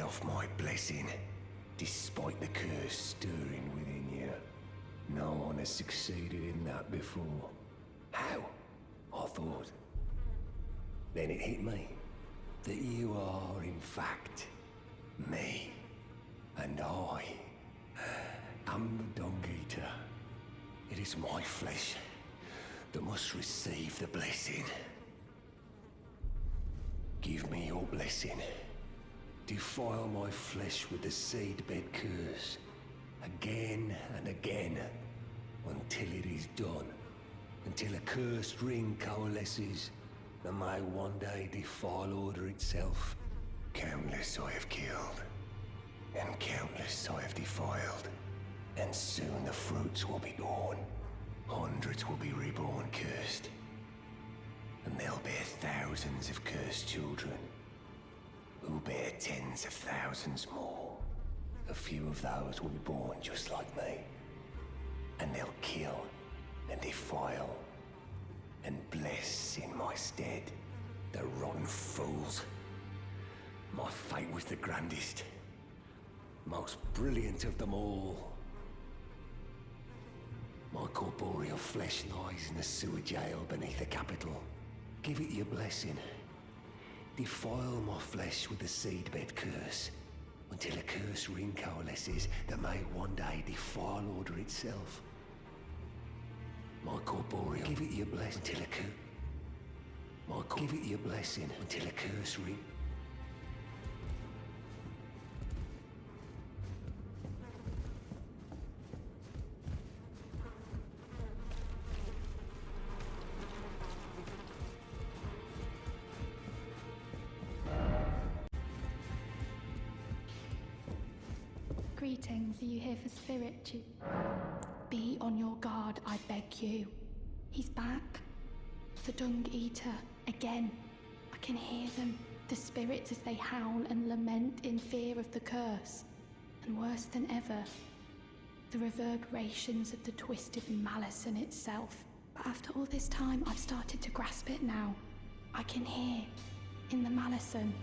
off my blessing, despite the curse stirring within you. No one has succeeded in that before. How? I thought. Then it hit me that you are, in fact, me. And I am the Dung Eater. It is my flesh that must receive the blessing. Give me your blessing. Defile my flesh with the seedbed curse. Again and again. Until it is done. Until a cursed ring coalesces that may one day defile order itself. Countless I have killed. And countless I have defiled. And soon the fruits will be born. Hundreds will be reborn cursed. And they'll bear thousands of cursed children. Who bear tens of thousands more. A few of those will be born just like me. And they'll kill and defile and bless in my stead. The rotten fools. My fate was the grandest. Most brilliant of them all. My corporeal flesh lies in the sewer jail beneath the capital. Give it your blessing. Defile my flesh with the seedbed curse until a curse ring coalesces that may one day defile order itself. My corporeal, give it your blessing until a curse. My give it your blessing until a curse ring. Greetings, are you here for spirit? to- Be on your guard, I beg you. He's back. The Dung Eater, again. I can hear them, the spirits as they howl and lament in fear of the curse. And worse than ever, the reverberations of the twisted Malison itself. But after all this time, I've started to grasp it now. I can hear, in the Malison,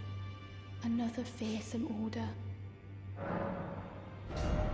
another fearsome order you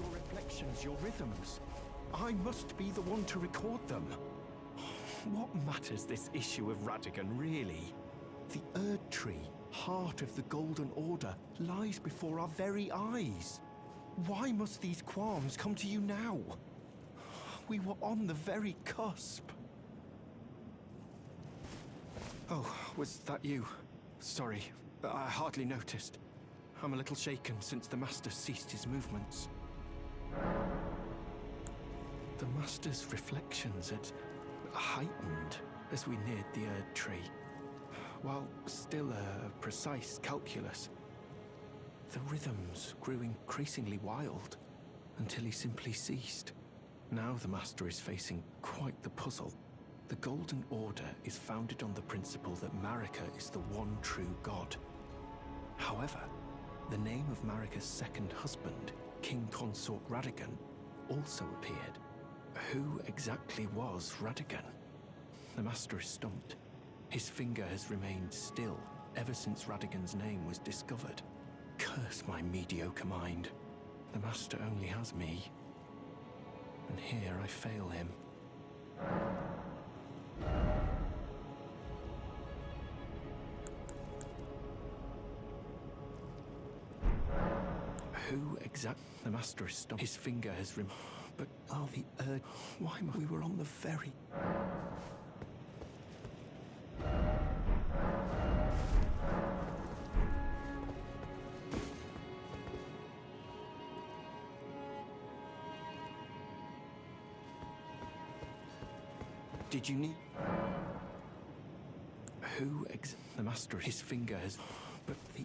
your reflections, your rhythms. I must be the one to record them. What matters this issue of Radagon, really? The Erd Tree, heart of the Golden Order, lies before our very eyes. Why must these qualms come to you now? We were on the very cusp. Oh, was that you? Sorry, I hardly noticed. I'm a little shaken since the Master ceased his movements. The Master's reflections had heightened as we neared the Erd Tree, while still a precise calculus. The rhythms grew increasingly wild until he simply ceased. Now the Master is facing quite the puzzle. The Golden Order is founded on the principle that Marika is the one true god. However, the name of Marika's second husband, King Consort Radagon also appeared. Who exactly was Radagon? The Master is stumped. His finger has remained still ever since Radagon's name was discovered. Curse my mediocre mind. The Master only has me. And here I fail him. Who exact? The Master is. His finger has rem. But are the Erd? Why we were on the very. Did you need? Who ex? The Master. His finger has. But the.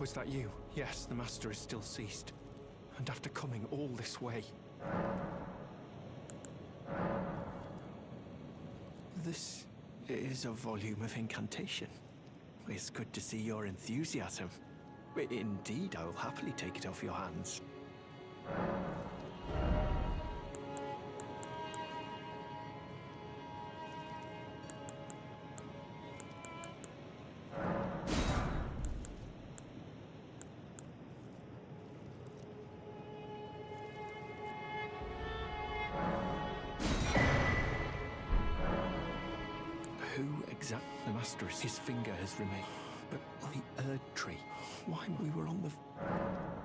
Was that you? Yes, the Master is still ceased. And after coming all this way. This is a volume of incantation. It's good to see your enthusiasm. Indeed, I will happily take it off your hands. Finger has remained. But the Erd tree. Why we were on the.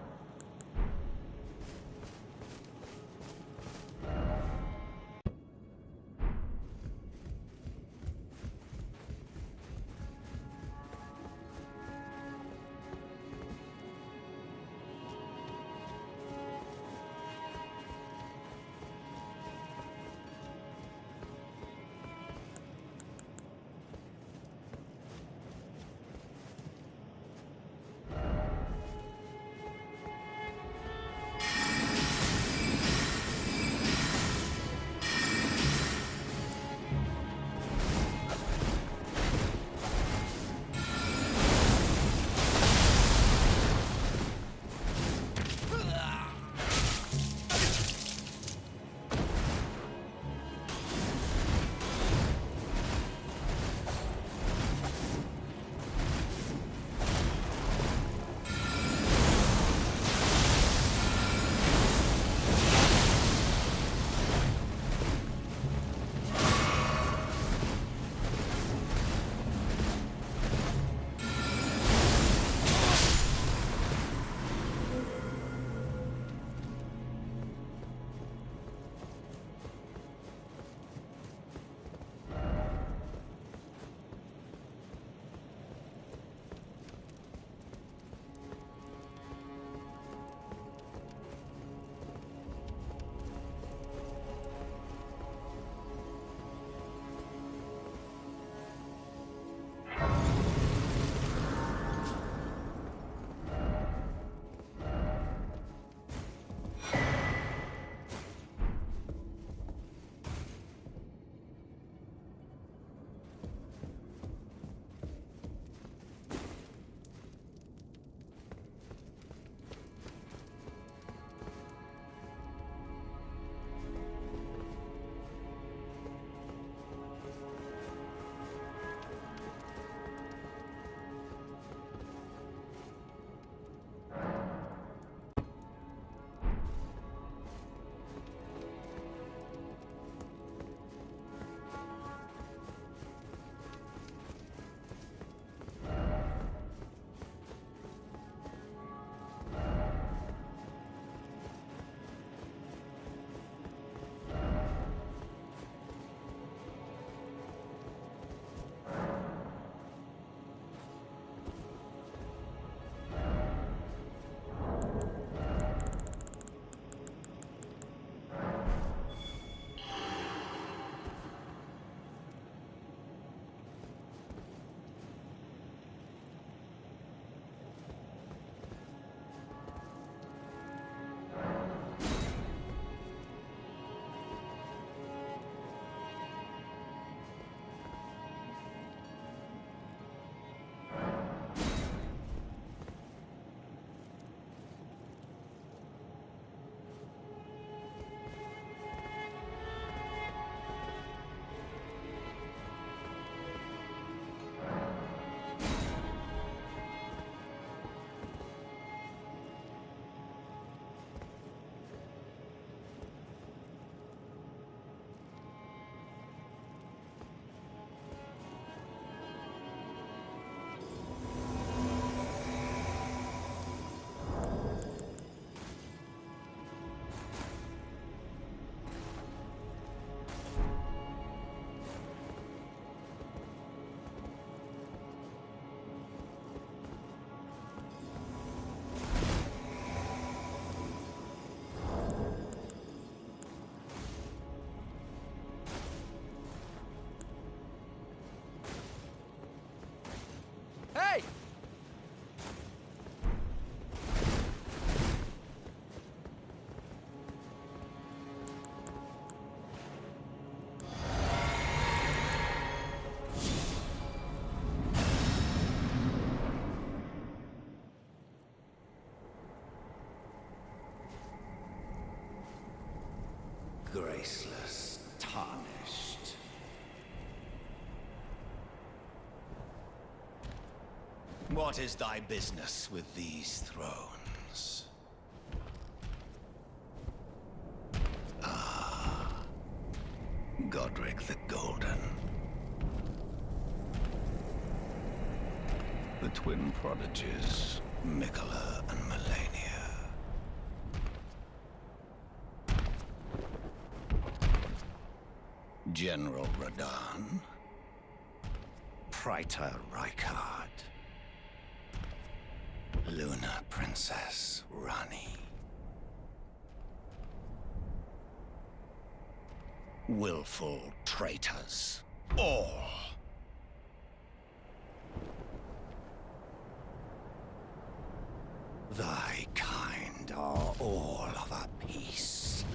Graceless, tarnished. What is thy business with these thrones? Ah, Godrick the Golden. The twin prodigies, Miquella and Malenia. General Radahn. Praetor Rykard, Lunar Princess Ranni. Willful traitors. All. Thy kind are all of a piece.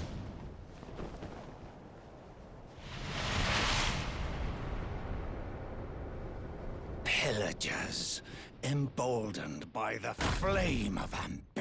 Pillagers, emboldened by the flame of ambition.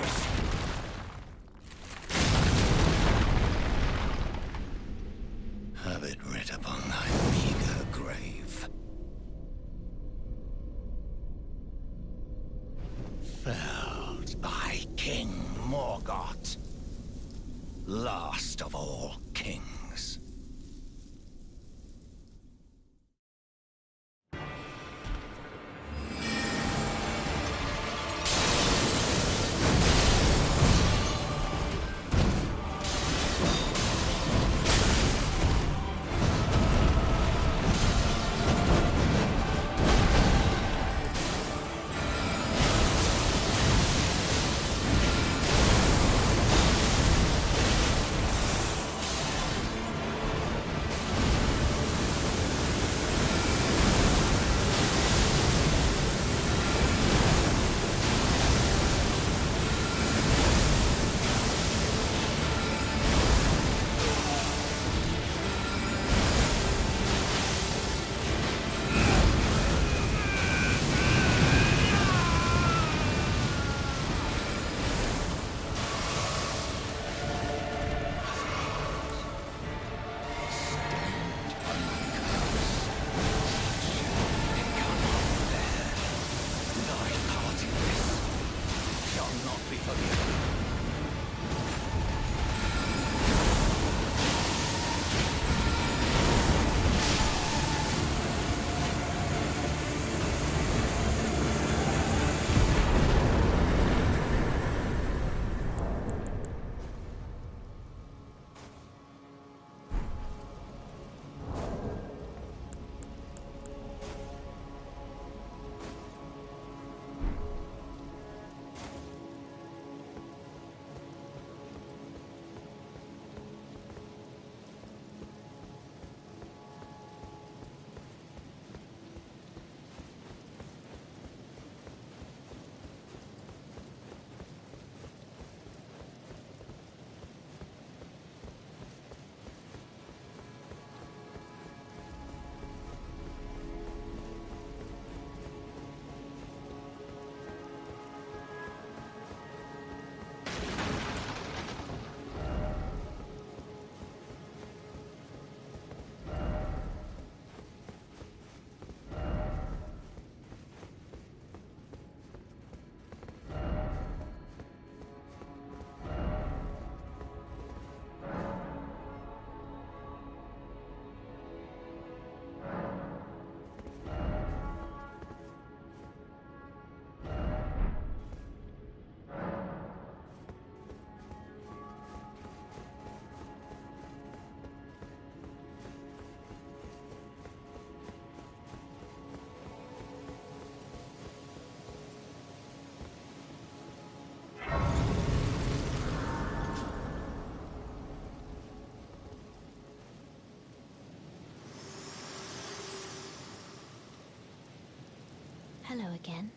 Hello again,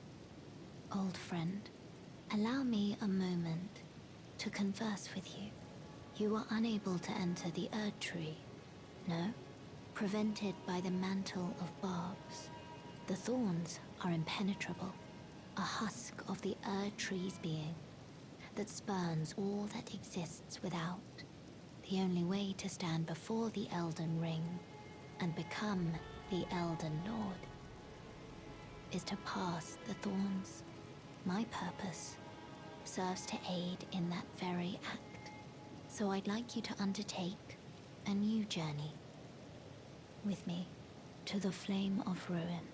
old friend. Allow me a moment to converse with you. You were unable to enter the Erd Tree, no? Prevented by the mantle of barbs. The thorns are impenetrable, a husk of the Erd Tree's being that spurns all that exists without. The only way to stand before the Elden Ring and become the Elden Lord is to pass the thorns. My purpose serves to aid in that very act. So I'd like you to undertake a new journey with me to the flame of ruin,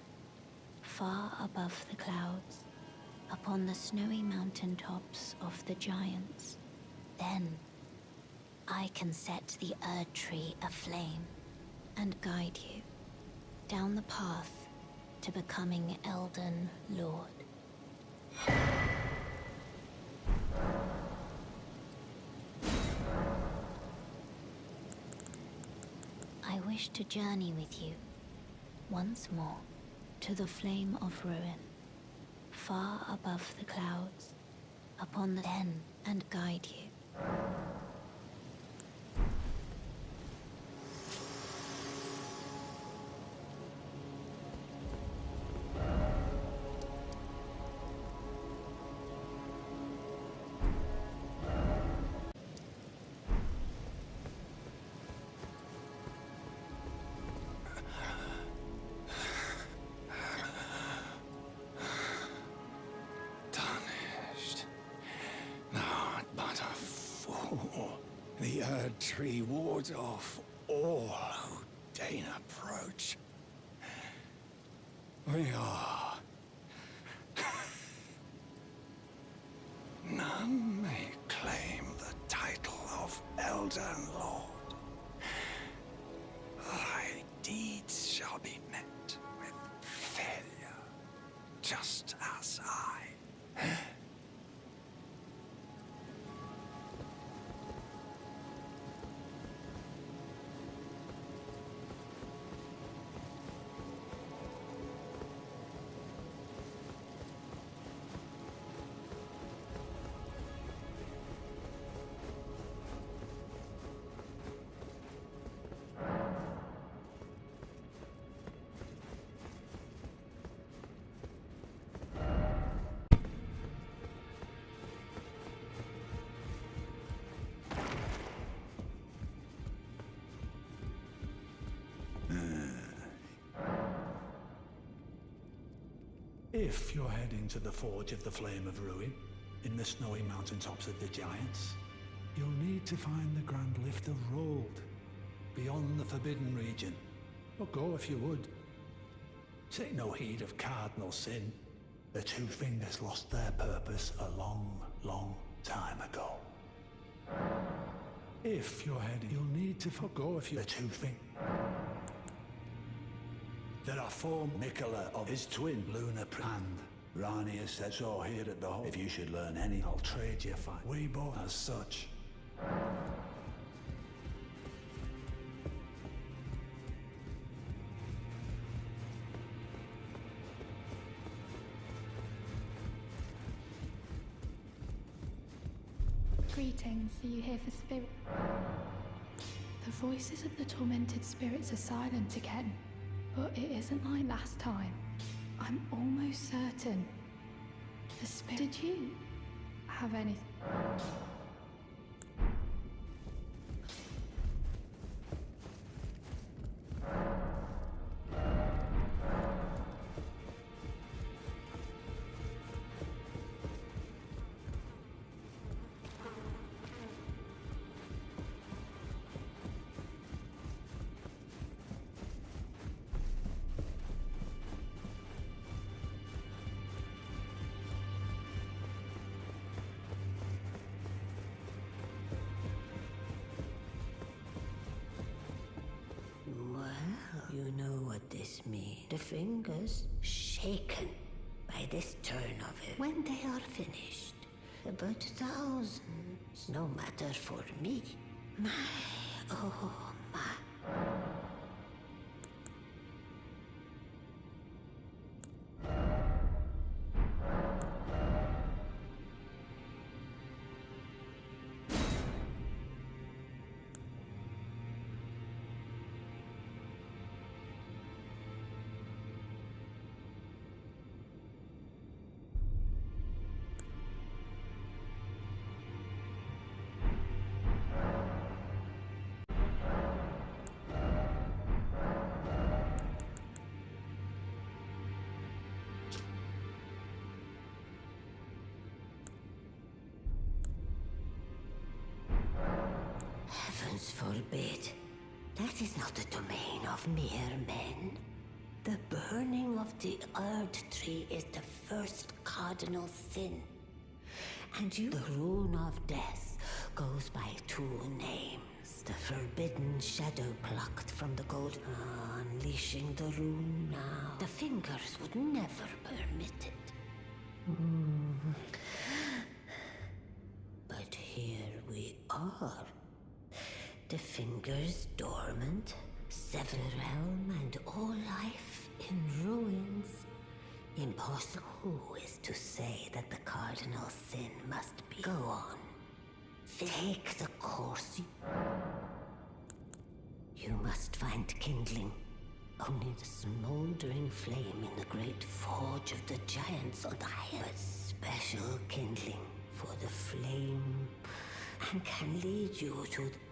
far above the clouds, upon the snowy mountain tops of the giants. Then I can set the Erd Tree aflame and guide you down the path to becoming Elden Lord. I wish to journey with you once more to the flame of ruin, far above the clouds, upon the den and guide you. The Tree wards off all who deign approach. We are. If you're heading to the Forge of the Flame of Ruin, in the snowy mountaintops of the Giants, you'll need to find the Grand Lift of Rold, beyond the Forbidden Region. But go if you would. Take no heed of cardinal sin. The Two Fingers lost their purpose a long, long time ago. If you're heading, you'll need to forgo if you the Two Fingers. There are four Nicola of his twin, Luna and Ranni has said so oh, here at the hall. If you should learn any, I'll trade you fine. We both as such. Greetings, are you here for spirit? The voices of the tormented spirits are silent again, but it isn't like last time. I'm almost certain. The spirit. Did you have anything? But thousands, no matter for me. My, oh my. Forbid. That is not the domain of mere men. The burning of the Erd Tree is the first cardinal sin. And you, the rune of death, goes by two names. The forbidden shadow plucked from the gold. Ah, unleashing the rune now. The fingers would never permit it. Hmm. But here we are. The fingers dormant, seven realm and all life in ruins. Impossible. Who is to say that the cardinal sin must be? Go on. Take the course. You must find kindling. Only the smoldering flame in the great forge of the giants on the highest special kindling for the flame and can lead you to the...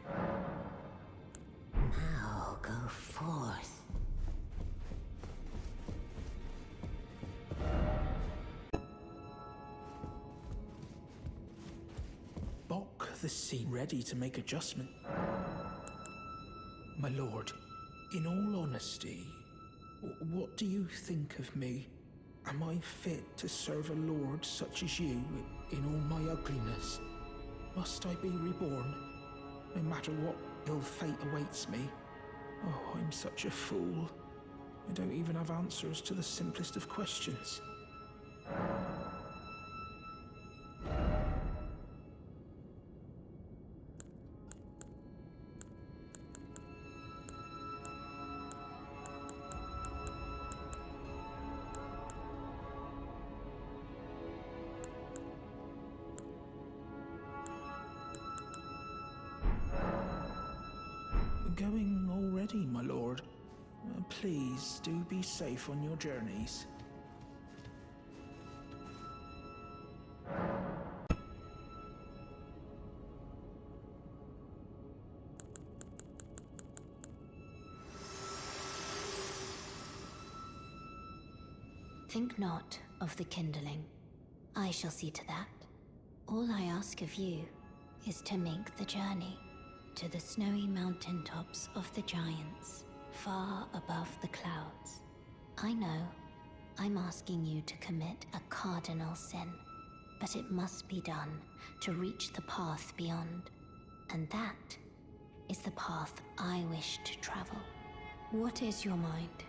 Now go forth. Boc the scene ready to make adjustment. My lord, in all honesty, what do you think of me? Am I fit to serve a lord such as you in all my ugliness? Must I be reborn, no matter what ill fate awaits me? Oh, I'm such a fool. I don't even have answers to the simplest of questions. Safe on your journeys. Think not of the kindling. I shall see to that. All I ask of you is to make the journey to the snowy mountain tops of the giants, far above the clouds. I know I'm asking you to commit a cardinal sin, but it must be done to reach the path beyond. And that is the path I wish to travel. What is your mind?